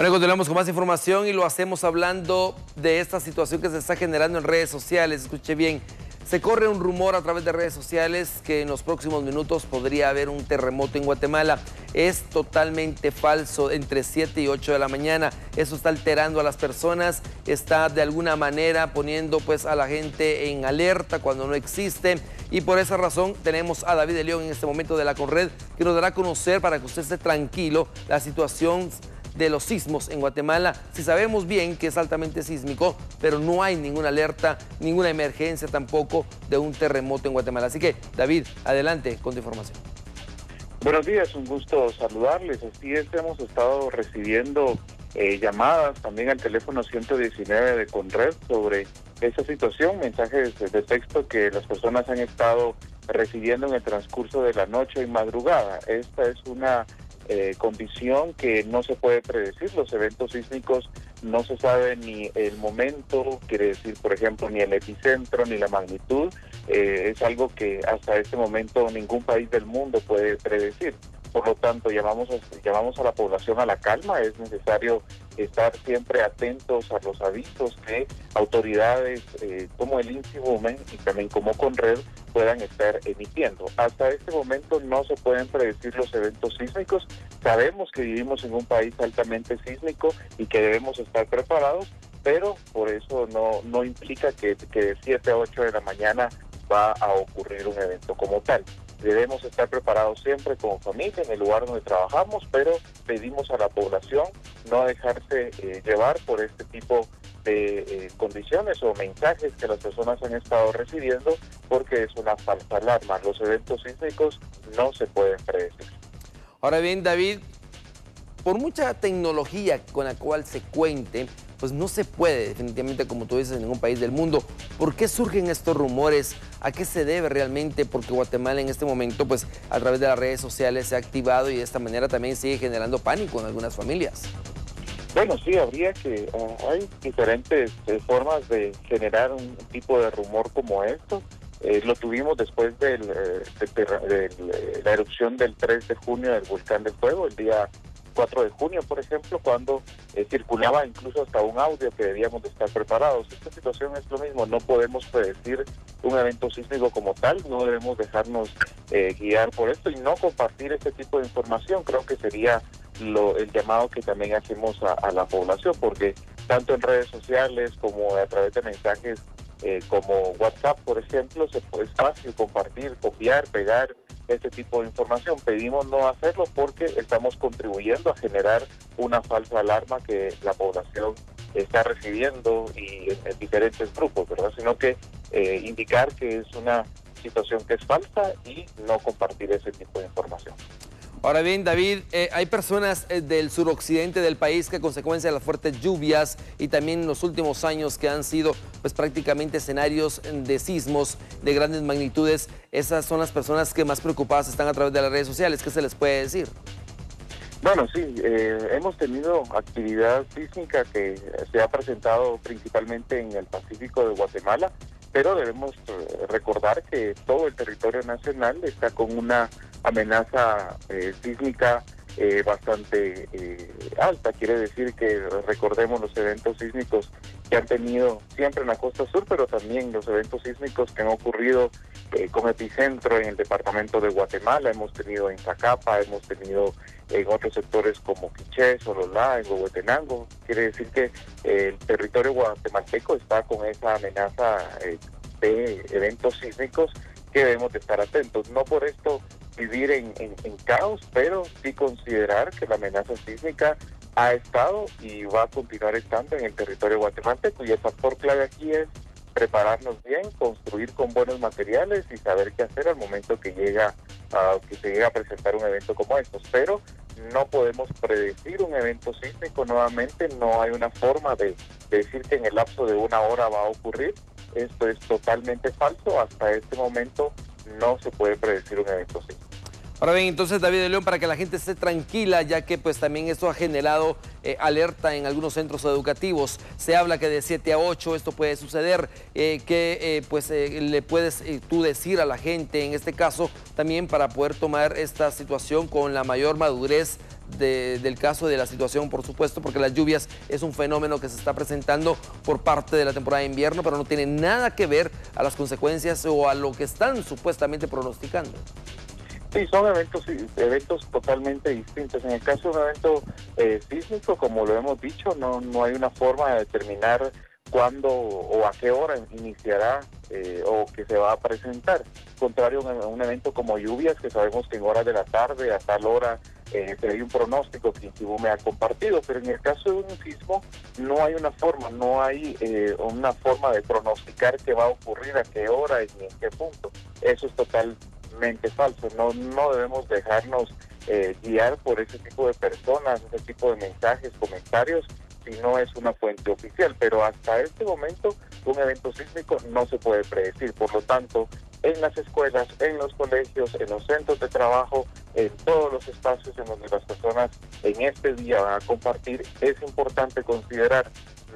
Bueno, continuamos con más información y lo hacemos hablando de esta situación que se está generando en redes sociales. Escuche bien, se corre un rumor a través de redes sociales que en los próximos minutos podría haber un terremoto en Guatemala. Es totalmente falso, entre 7 y 8 de la mañana. Eso está alterando a las personas, está de alguna manera poniendo pues a la gente en alerta cuando no existe. Y por esa razón tenemos a David de León en este momento de la Conred que nos dará a conocer para que usted esté tranquilo la situación de los sismos en Guatemala. Si sabemos bien que es altamente sísmico, pero no hay ninguna alerta, ninguna emergencia tampoco de un terremoto en Guatemala. Así que, David, adelante con tu información. Buenos días, un gusto saludarles. Así es, hemos estado recibiendo eh, llamadas también al teléfono 119 de Conred sobre esa situación, mensajes de texto que las personas han estado recibiendo en el transcurso de la noche y madrugada. Esta es una eh, condición que no se puede predecir. Los eventos sísmicos no se sabe ni el momento, quiere decir, por ejemplo, ni el epicentro, ni la magnitud. Eh, es algo que hasta este momento ningún país del mundo puede predecir. Por lo tanto, llamamos a, llamamos a la población a la calma. Es necesario estar siempre atentos a los avisos que autoridades eh, como el INSI y también como Conred puedan estar emitiendo. Hasta este momento no se pueden predecir los eventos sísmicos. Sabemos que vivimos en un país altamente sísmico y que debemos estar preparados, pero por eso no, no implica que, que de 7 a 8 de la mañana va a ocurrir un evento como tal. Debemos estar preparados siempre como familia en el lugar donde trabajamos, pero pedimos a la población no dejarse eh, llevar por este tipo de eh, condiciones o mensajes que las personas han estado recibiendo porque es una falsa alarma. Los eventos sísmicos no se pueden predecir. Ahora bien, David, por mucha tecnología con la cual se cuente, pues no se puede definitivamente, como tú dices, en ningún país del mundo. ¿Por qué surgen estos rumores? ¿A qué se debe realmente? Porque Guatemala en este momento, pues a través de las redes sociales se ha activado y de esta manera también sigue generando pánico en algunas familias. Bueno, sí, habría que, ah, hay diferentes eh, formas de generar un tipo de rumor como esto. Eh, lo tuvimos después de, eh, la erupción del 3 de junio del volcán de fuego, el día 4 de junio, por ejemplo, cuando eh, circulaba incluso hasta un audio que debíamos de estar preparados. Esta situación es lo mismo, no podemos predecir un evento sísmico como tal, no debemos dejarnos eh, guiar por esto y no compartir este tipo de información. Creo que sería lo, el llamado que también hacemos a, la población, porque tanto en redes sociales como a través de mensajes eh, como WhatsApp, por ejemplo, se puede fácil compartir, copiar, pegar este tipo de información. Pedimos no hacerlo porque estamos contribuyendo a generar una falsa alarma que la población está recibiendo y en, diferentes grupos, ¿verdad? Sino que eh, indicar que es una situación que es falsa y no compartir ese tipo de información. Ahora bien, David, eh, hay personas eh, del suroccidente del país que a consecuencia de las fuertes lluvias y también en los últimos años que han sido pues prácticamente escenarios de sismos de grandes magnitudes, esas son las personas que más preocupadas están a través de las redes sociales. ¿Qué se les puede decir? Bueno, sí, eh, hemos tenido actividad sísmica que se ha presentado principalmente en el Pacífico de Guatemala, pero debemos recordar que todo el territorio nacional está con una amenaza eh, sísmica eh, bastante eh, alta. Quiere decir que recordemos los eventos sísmicos que han tenido siempre en la costa sur, pero también los eventos sísmicos que han ocurrido con epicentro en el departamento de Guatemala. Hemos tenido en Zacapa, hemos tenido en otros sectores como Quiché, Sololá, en Huehuetenango. Quiere decir que el territorio guatemalteco está con esa amenaza de eventos sísmicos que debemos de estar atentos. No por esto vivir en, caos, pero sí considerar que la amenaza sísmica ha estado y va a continuar estando en el territorio guatemalteco y el factor clave aquí es prepararnos bien, construir con buenos materiales y saber qué hacer al momento que llega a, que se llega a presentar un evento como estos. Pero no podemos predecir un evento sísmico nuevamente, no hay una forma de, de decir que en el lapso de una hora va a ocurrir. Esto es totalmente falso. Hasta este momento no se puede predecir un evento sísmico. Ahora bien, entonces David de León, para que la gente esté tranquila, ya que pues también esto ha generado eh, alerta en algunos centros educativos. Se habla que de 7 a 8 esto puede suceder, eh, que eh, pues le puedes tú decir a la gente, en este caso, también para poder tomar esta situación con la mayor madurez del caso de la situación, por supuesto, porque las lluvias es un fenómeno que se está presentando por parte de la temporada de invierno, pero no tiene nada que ver a las consecuencias o a lo que están supuestamente pronosticando. Sí, son eventos eventos totalmente distintos. En el caso de un evento eh, sísmico, como lo hemos dicho, no, no hay una forma de determinar cuándo o a qué hora iniciará eh, o que se va a presentar. Contrario a un evento como lluvias, que sabemos que en horas de la tarde, a tal hora, eh, hay un pronóstico que me ha compartido, pero en el caso de un sismo no hay una forma, no hay eh, una forma de pronosticar qué va a ocurrir, a qué hora y en qué punto. Eso es totalmente falso. No, no debemos dejarnos eh, guiar por ese tipo de personas, ese tipo de mensajes, comentarios si no es una fuente oficial, pero hasta este momento un evento sísmico no se puede predecir. Por lo tanto, en las escuelas, en los colegios, en los centros de trabajo, en todos los espacios en donde las personas en este día van a compartir, es importante considerar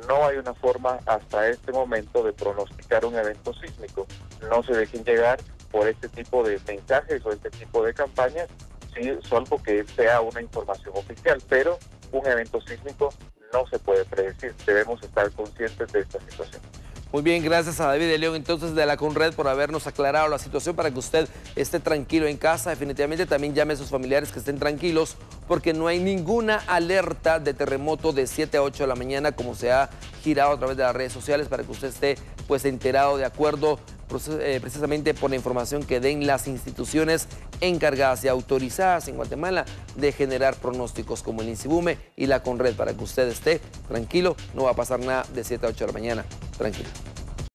no hay una forma hasta este momento de pronosticar un evento sísmico. No se dejen llegar por este tipo de mensajes o este tipo de campañas, sí, salvo que sea una información oficial, pero un evento sísmico no se puede predecir. Debemos estar conscientes de esta situación. Muy bien, gracias a David de León entonces de la Conred por habernos aclarado la situación para que usted esté tranquilo en casa. Definitivamente también llame a sus familiares que estén tranquilos porque no hay ninguna alerta de terremoto de 7 a 8 de la mañana como se ha girado a través de las redes sociales para que usted esté pues enterado de acuerdo eh, precisamente por la información que den las instituciones encargadas y autorizadas en Guatemala de generar pronósticos como el INSIBUME y la CONRED para que usted esté tranquilo, no va a pasar nada de 7 a 8 de la mañana, tranquilo.